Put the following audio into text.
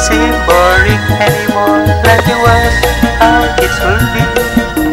seem boring anymore like it was how it should be.